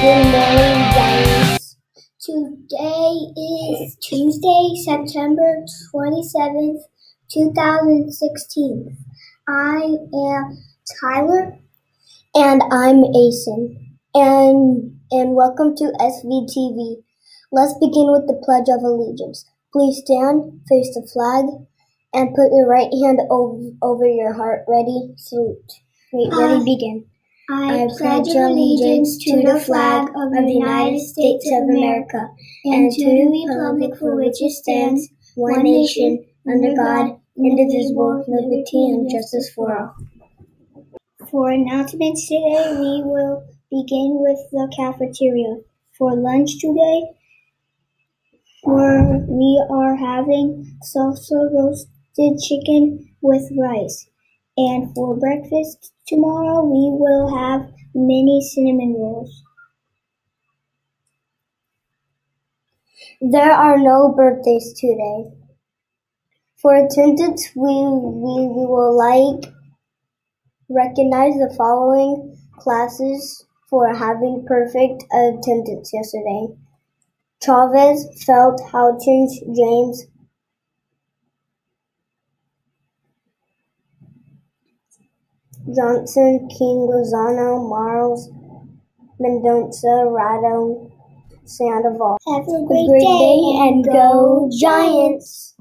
Today is Tuesday, September 27th, 2016. I am Tyler. And I'm Asen. And, and welcome to SVTV. Let's begin with the Pledge of Allegiance. Please stand, face the flag, and put your right hand over, over your heart. Ready? Salute. Wait, ready, ah. begin. I pledge allegiance to the flag of the United States of America and to the republic for which it stands, one nation, under God, indivisible, liberty and justice for all. For announcements today, we will begin with the cafeteria. For lunch today, we are having salsa roasted chicken with rice. And for breakfast tomorrow, we will have mini cinnamon rolls. There are no birthdays today. For attendance, we, we, we will like recognize the following classes for having perfect attendance yesterday. Chavez, Felt, Houchins, James, Johnson, King, Lozano, Miles, Mendoza, Rado, Sandoval. Have a great, day and go Giants!